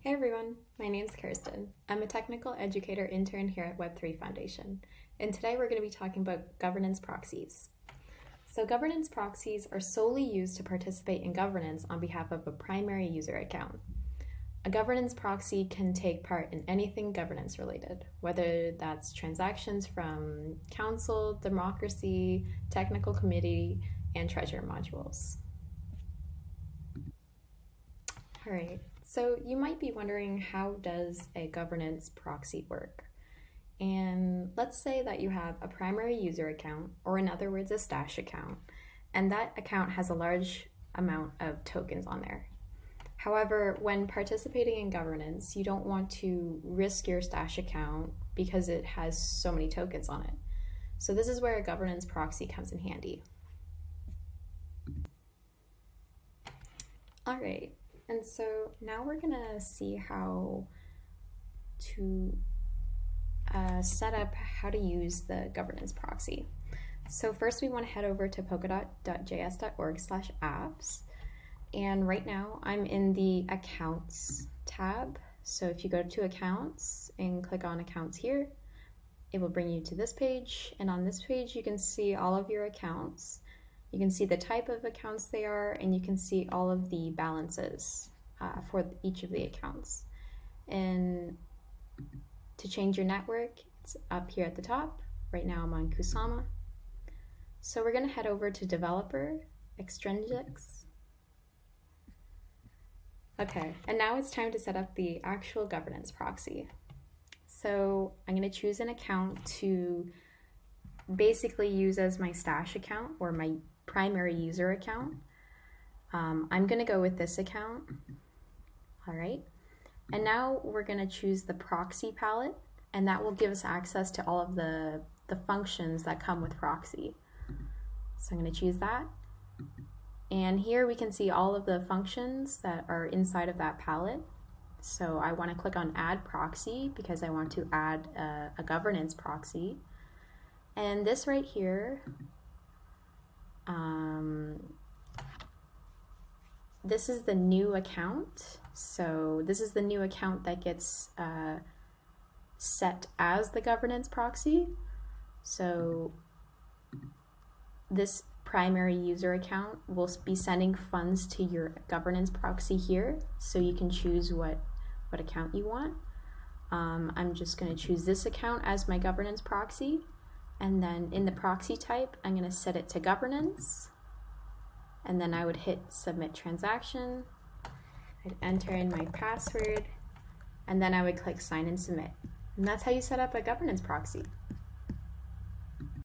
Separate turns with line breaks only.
Hey everyone, my name is Kirsten. I'm a technical educator intern here at Web3 Foundation, and today we're going to be talking about governance proxies. So, governance proxies are solely used to participate in governance on behalf of a primary user account. A governance proxy can take part in anything governance related, whether that's transactions from council, democracy, technical committee, and treasure modules. All right, so you might be wondering how does a governance proxy work? And let's say that you have a primary user account, or in other words, a stash account, and that account has a large amount of tokens on there. However, when participating in governance, you don't want to risk your stash account because it has so many tokens on it. So this is where a governance proxy comes in handy. All right, and so now we're gonna see how to uh, set up how to use the governance proxy. So first we want to head over to polkadot.js.org slash apps. And right now I'm in the accounts tab. So if you go to accounts and click on accounts here, it will bring you to this page. And on this page, you can see all of your accounts. You can see the type of accounts they are, and you can see all of the balances uh, for each of the accounts. And to change your network, it's up here at the top. Right now I'm on Kusama. So we're gonna head over to developer, extrinsics. Okay, and now it's time to set up the actual governance proxy. So I'm gonna choose an account to basically use as my stash account or my primary user account. Um, I'm gonna go with this account. All right. And now we're going to choose the proxy pallet, and that will give us access to all of the, the functions that come with proxy. So I'm going to choose that. And here we can see all of the functions that are inside of that pallet. So I want to click on add proxy because I want to add a, a governance proxy. And this right here, um, this is the new account. So this is the new account that gets uh, set as the governance proxy. So this primary user account will be sending funds to your governance proxy here. So you can choose what, what account you want. Um, I'm just going to choose this account as my governance proxy. And then in the proxy type, I'm going to set it to governance. And then I would hit submit transaction. I'd enter in my password, and then I would click sign and submit. And that's how you set up a governance proxy.